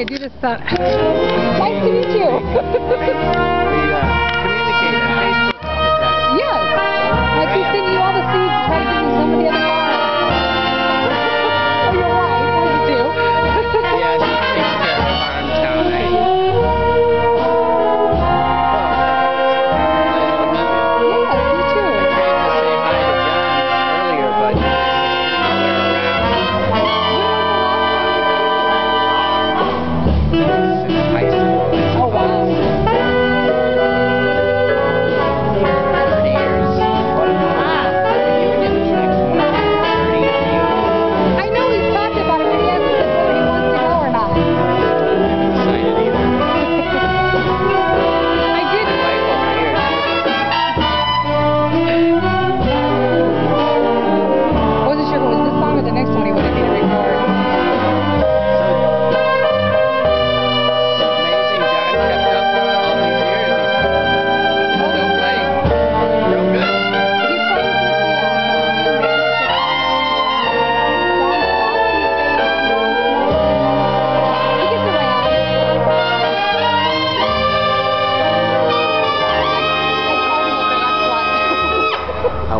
Okay, do this stuff. nice to meet you.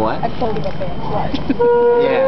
what? I told you about that. yeah.